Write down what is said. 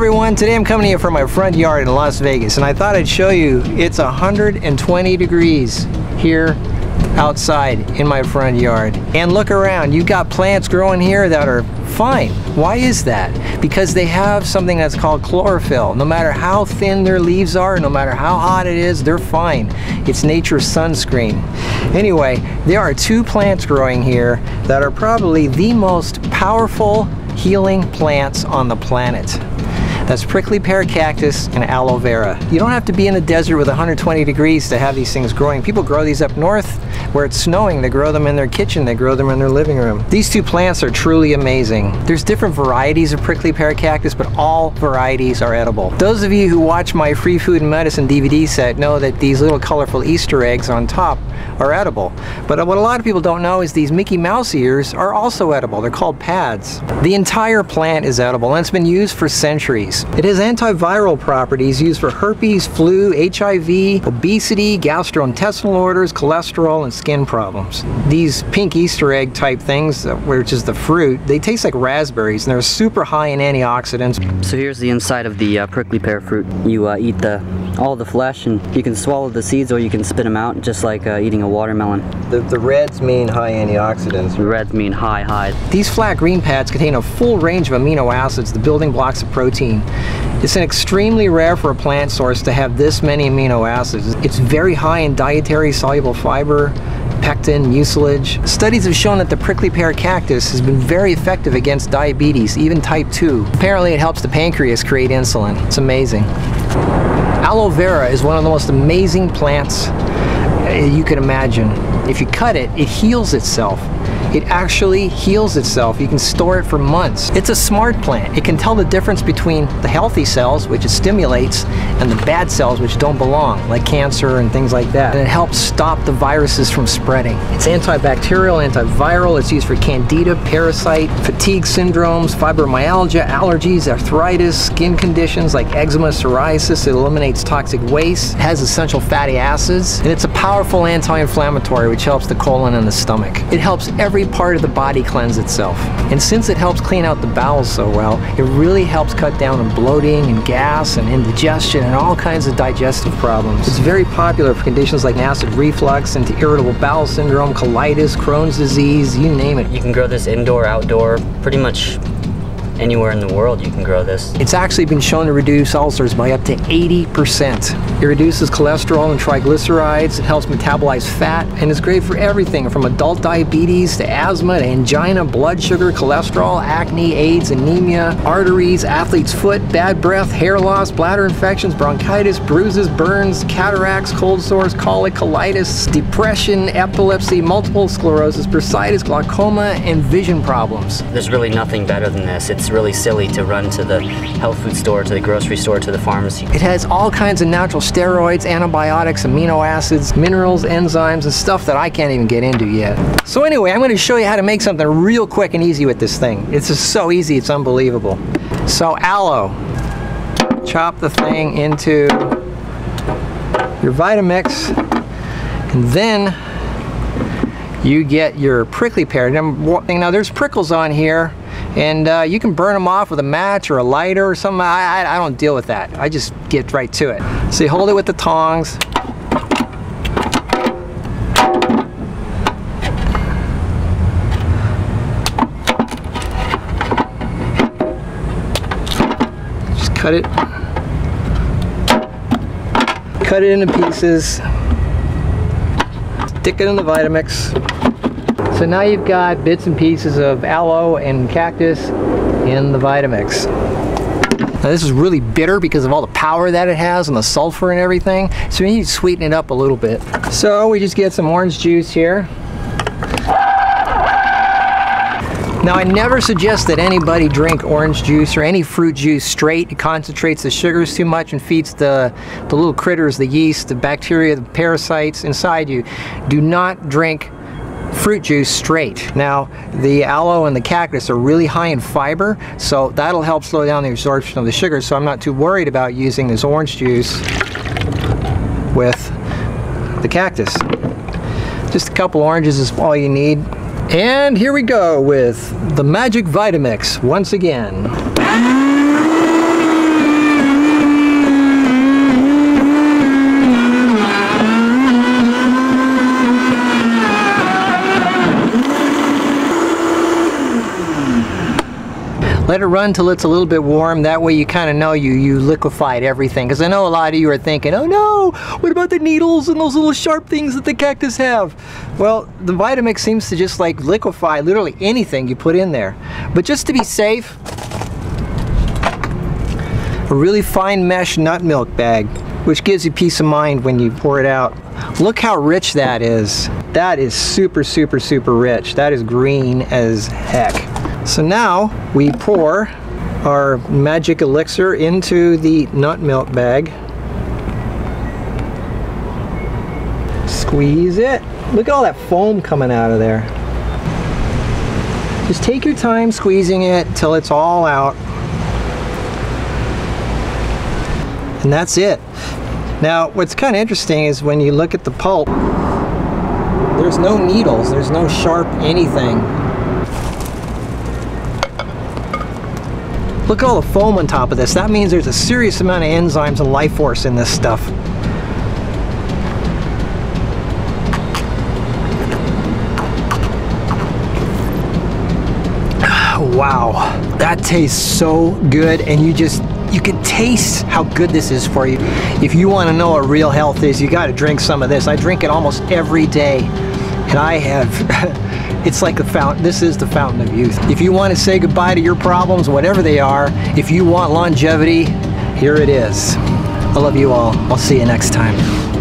everyone, today I'm coming to you from my front yard in Las Vegas and I thought I'd show you it's 120 degrees here outside in my front yard. And look around, you've got plants growing here that are fine. Why is that? Because they have something that's called chlorophyll. No matter how thin their leaves are, no matter how hot it is, they're fine. It's nature's sunscreen. Anyway, there are two plants growing here that are probably the most powerful healing plants on the planet. That's prickly pear cactus and aloe vera. You don't have to be in the desert with 120 degrees to have these things growing. People grow these up north where it's snowing. They grow them in their kitchen. They grow them in their living room. These two plants are truly amazing. There's different varieties of prickly pear cactus, but all varieties are edible. Those of you who watch my free food and medicine DVD set know that these little colorful Easter eggs on top are edible. But what a lot of people don't know is these Mickey Mouse ears are also edible. They're called pads. The entire plant is edible and it's been used for centuries. It has antiviral properties used for herpes, flu, HIV, obesity, gastrointestinal orders, cholesterol, and skin problems. These pink Easter egg type things, uh, which is the fruit, they taste like raspberries and they're super high in antioxidants. So here's the inside of the uh, prickly pear fruit. You uh, eat the all the flesh and you can swallow the seeds or you can spit them out just like uh, eating a watermelon. The, the reds mean high antioxidants. The reds mean high, high. These flat green pads contain a full range of amino acids, the building blocks of protein. It's an extremely rare for a plant source to have this many amino acids. It's very high in dietary soluble fiber, pectin, mucilage. Studies have shown that the prickly pear cactus has been very effective against diabetes, even type 2. Apparently it helps the pancreas create insulin. It's amazing. Aloe vera is one of the most amazing plants uh, you can imagine. If you cut it, it heals itself. It actually heals itself. You can store it for months. It's a smart plant. It can tell the difference between the healthy cells, which it stimulates, and the bad cells, which don't belong, like cancer and things like that. And it helps stop the viruses from spreading. It's antibacterial, antiviral. It's used for candida, parasite, fatigue syndromes, fibromyalgia, allergies, arthritis, skin conditions like eczema, psoriasis. It eliminates toxic waste. Has essential fatty acids. And it's a powerful anti-inflammatory, which helps the colon and the stomach. It helps every part of the body cleanse itself. And since it helps clean out the bowels so well, it really helps cut down on bloating and gas and indigestion and all kinds of digestive problems. It's very popular for conditions like acid reflux and irritable bowel syndrome, colitis, Crohn's disease, you name it. You can grow this indoor, outdoor, pretty much anywhere in the world you can grow this. It's actually been shown to reduce ulcers by up to 80%. It reduces cholesterol and triglycerides, it helps metabolize fat, and it's great for everything from adult diabetes to asthma to angina, blood sugar, cholesterol, acne, AIDS, anemia, arteries, athlete's foot, bad breath, hair loss, bladder infections, bronchitis, bruises, burns, cataracts, cold sores, colic, colitis, depression, epilepsy, multiple sclerosis, bursitis, glaucoma, and vision problems. There's really nothing better than this. Really silly to run to the health food store, to the grocery store, to the pharmacy. It has all kinds of natural steroids, antibiotics, amino acids, minerals, enzymes, and stuff that I can't even get into yet. So anyway, I'm going to show you how to make something real quick and easy with this thing. It's just so easy, it's unbelievable. So aloe, chop the thing into your Vitamix, and then you get your prickly pear. Now there's prickles on here, and uh, you can burn them off with a match or a lighter or something. I, I, I don't deal with that. I just get right to it. So you hold it with the tongs. Just cut it. Cut it into pieces. Stick it in the Vitamix. So now you've got bits and pieces of aloe and cactus in the Vitamix. Now this is really bitter because of all the power that it has and the sulfur and everything. So we need to sweeten it up a little bit. So we just get some orange juice here. Now I never suggest that anybody drink orange juice or any fruit juice straight. It concentrates the sugars too much and feeds the, the little critters, the yeast, the bacteria, the parasites inside you. Do not drink fruit juice straight. Now, the aloe and the cactus are really high in fiber, so that'll help slow down the absorption of the sugar, so I'm not too worried about using this orange juice with the cactus. Just a couple oranges is all you need. And here we go with the Magic Vitamix once again. Let it run till it's a little bit warm. That way you kind of know you, you liquefied everything. Because I know a lot of you are thinking, oh no, what about the needles and those little sharp things that the cactus have? Well, the Vitamix seems to just like liquefy literally anything you put in there. But just to be safe, a really fine mesh nut milk bag, which gives you peace of mind when you pour it out. Look how rich that is. That is super, super, super rich. That is green as heck. So now we pour our magic elixir into the nut milk bag. Squeeze it. Look at all that foam coming out of there. Just take your time squeezing it till it's all out. And that's it. Now, what's kind of interesting is when you look at the pulp, there's no needles, there's no sharp anything. Look at all the foam on top of this. That means there's a serious amount of enzymes and life force in this stuff. Wow, that tastes so good and you just you can taste how good this is for you. If you want to know what real health is, you got to drink some of this. I drink it almost every day. And I have, it's like the fountain, this is the fountain of youth. If you want to say goodbye to your problems, whatever they are, if you want longevity, here it is. I love you all. I'll see you next time.